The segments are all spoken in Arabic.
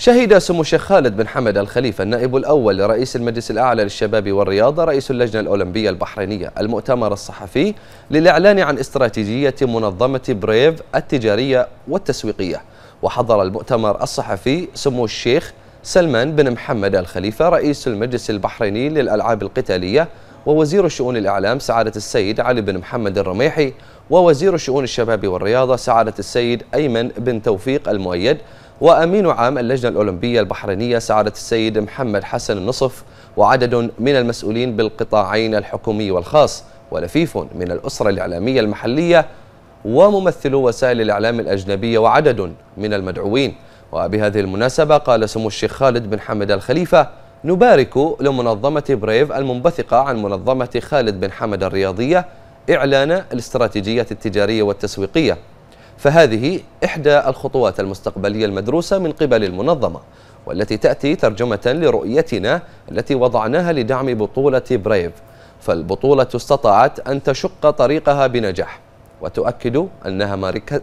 شهد سمو الشيخ خالد بن حمد الخليفة النائب الأول لرئيس المجلس الأعلى للشباب والرياضة رئيس اللجنة الأولمبية البحرينية المؤتمر الصحفي للإعلان عن استراتيجية منظمة بريف التجارية والتسويقية. وحضر المؤتمر الصحفي سمو الشيخ سلمان بن محمد الخليفة رئيس المجلس البحريني للألعاب القتالية ووزير شؤون الإعلام سعادة السيد علي بن محمد الرميحي ووزير شؤون الشباب والرياضة سعادة السيد أيمن بن توفيق المؤيد وأمين عام اللجنة الأولمبية البحرينية سعادة السيد محمد حسن النصف وعدد من المسؤولين بالقطاعين الحكومي والخاص ولفيف من الأسرة الإعلامية المحلية وممثلو وسائل الإعلام الأجنبية وعدد من المدعوين. وبهذه المناسبة قال سمو الشيخ خالد بن حمد الخليفة نبارك لمنظمة بريف المنبثقة عن منظمة خالد بن حمد الرياضية إعلان الاستراتيجية التجارية والتسويقية. فهذه إحدى الخطوات المستقبلية المدروسة من قبل المنظمة والتي تأتي ترجمة لرؤيتنا التي وضعناها لدعم بطولة بريف فالبطولة استطاعت أن تشق طريقها بنجاح وتؤكد أنها ماركة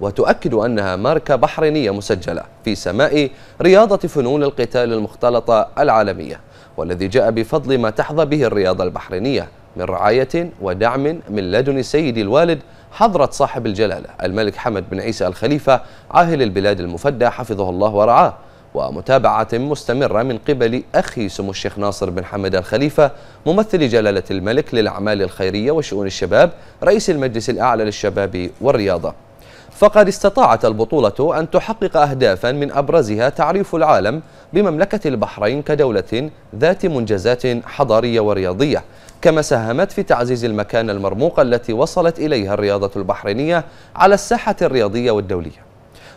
وتؤكد أنها ماركة بحرينية مسجلة في سماء رياضة فنون القتال المختلطة العالمية والذي جاء بفضل ما تحظى به الرياضة البحرينية. من رعاية ودعم من لدن سيد الوالد حضرة صاحب الجلالة الملك حمد بن عيسى الخليفة عاهل البلاد المفدى حفظه الله ورعاه. ومتابعة مستمرة من قبل أخي سمو الشيخ ناصر بن حمد الخليفة ممثل جلالة الملك للأعمال الخيرية وشؤون الشباب رئيس المجلس الأعلى للشباب والرياضة. فقد استطاعت البطولة أن تحقق أهدافا من أبرزها تعريف العالم بمملكة البحرين كدولة ذات منجزات حضارية ورياضية كما ساهمت في تعزيز المكانة المرموقة التي وصلت إليها الرياضة البحرينية على الساحة الرياضية والدولية.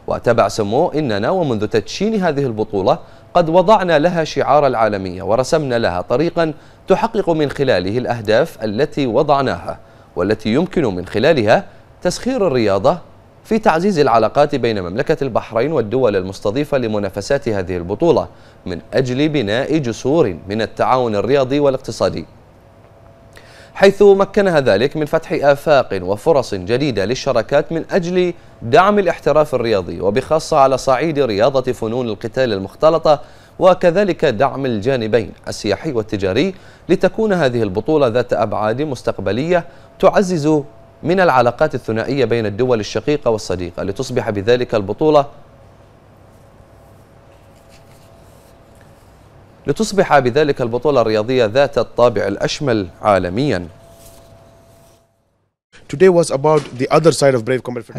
وتبع سمو إننا ومنذ تدشين هذه البطولة قد وضعنا لها شعار العالمية ورسمنا لها طريقا تحقق من خلاله الأهداف التي وضعناها والتي يمكن من خلالها تسخير الرياضة في تعزيز العلاقات بين مملكة البحرين والدول المستضيفة لمنافسات هذه البطولة من أجل بناء جسور من التعاون الرياضي والاقتصادي. حيث مكنها ذلك من فتح آفاق وفرص جديدة للشركات من أجل دعم الاحتراف الرياضي وبخاصة على صعيد رياضة فنون القتال المختلطة وكذلك دعم الجانبين السياحي والتجاري لتكون هذه البطولة ذات أبعاد مستقبلية تعزز من العلاقات الثنائية بين الدول الشقيقة والصديقة لتصبح بذلك البطولة لتصبح بذلك البطولة الرياضية ذات الطابع الأشمل عالميا.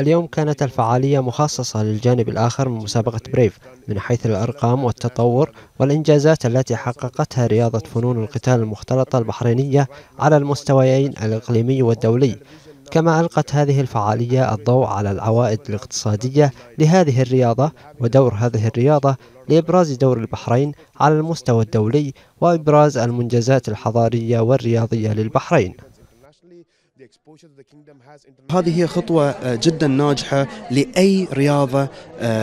اليوم كانت الفعالية مخصصة للجانب الآخر من مسابقة بريف من حيث الأرقام والتطور والإنجازات التي حققتها رياضة فنون القتال المختلطة البحرينية على المستويين الإقليمي والدولي. كما ألقت هذه الفعالية الضوء على العوائد الاقتصادية لهذه الرياضة ودور هذه الرياضة لإبراز دور البحرين على المستوى الدولي وإبراز المنجزات الحضارية والرياضية للبحرين. هذه هي خطوة جدا ناجحة لأي رياضة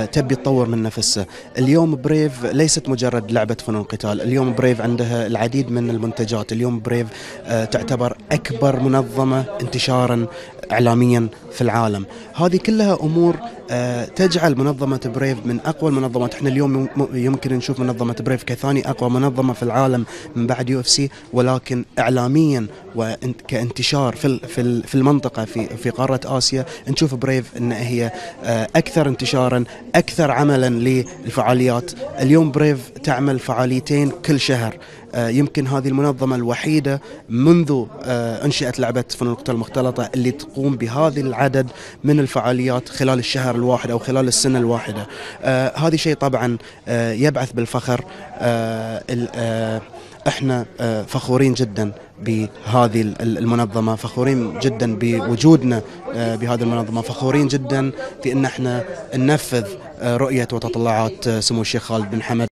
تبي تطور من نفسها. اليوم بريف ليست مجرد لعبة فنون قتال اليوم بريف عندها العديد من المنتجات. اليوم بريف تعتبر أكبر منظمة انتشارا إعلاميا في العالم. هذه كلها أمور تجعل منظمة بريف من أقوى المنظمات. إحنا اليوم يمكن نشوف منظمة بريف كثاني أقوى منظمة في العالم من بعد UFC ولكن إعلاميا وكانتشار في في المنطقة في في قارة آسيا نشوف بريف أن هي أكثر انتشارا أكثر عملا للفعاليات. اليوم بريف تعمل فعاليتين كل شهر. يمكن هذه المنظمة الوحيدة منذ أنشئت لعبة فنون القتال المختلطة اللي تقوم بهذا العدد من الفعاليات خلال الشهر الواحد أو خلال السنة الواحدة. هذا شيء طبعا يبعث بالفخر. إحنا فخورين جدا بهذه المنظمة فخورين جدا بوجودنا بهذه المنظمة فخورين جدا في ان إحنا ننفذ رؤية وتطلعات سمو الشيخ خالد بن حمد.